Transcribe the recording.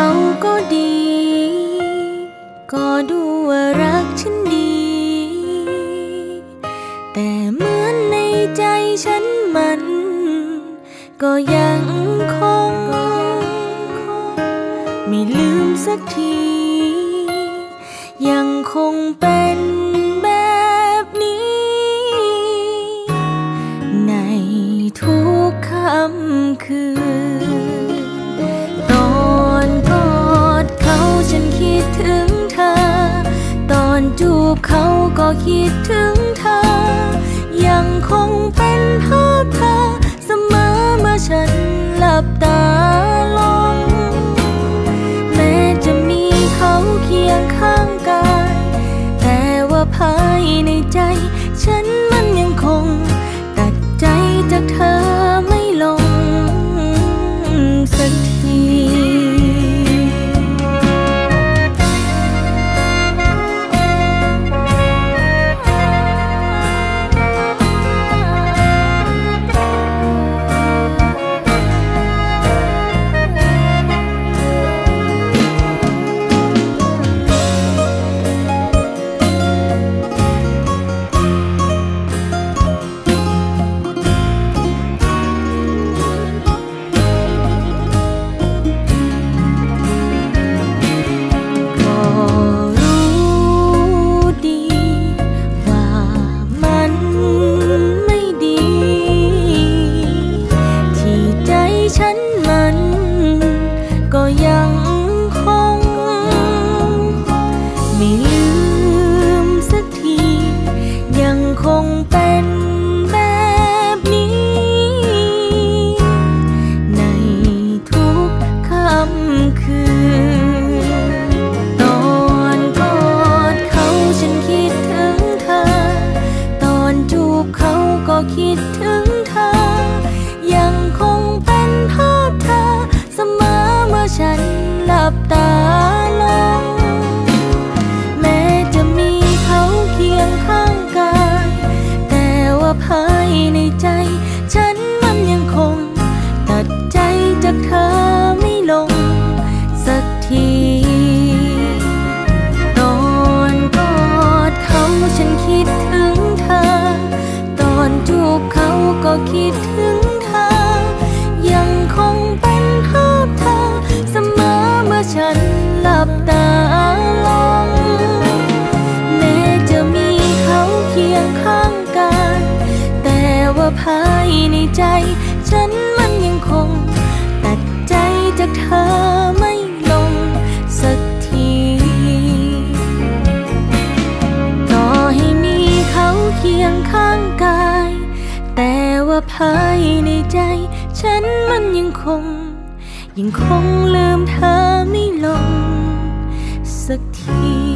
เขาก็ดี ก็ดูว่ารักฉันดี แต่เหมือนในใจฉันมัน ก็ยังคง ไม่ลืมสักที ยังคงเป็นแบบนี้ ในทุกค่ำคืน อนจูบเขาก็คิดถึงเธอ ยังคงเป็นภาพเธอเสมอเมื่อฉัน เขาก็ คิดถึงเธอ ยังคงเป็นภาพเธอ เสมอเมื่อฉันหลับตาลงแม้จะมีเขาเคียงข้างกายแต่ว่าภายในใจฉันมั ภายในใจ ฉันมันยังคง ยังคงลืมเธอไม่ลง สักที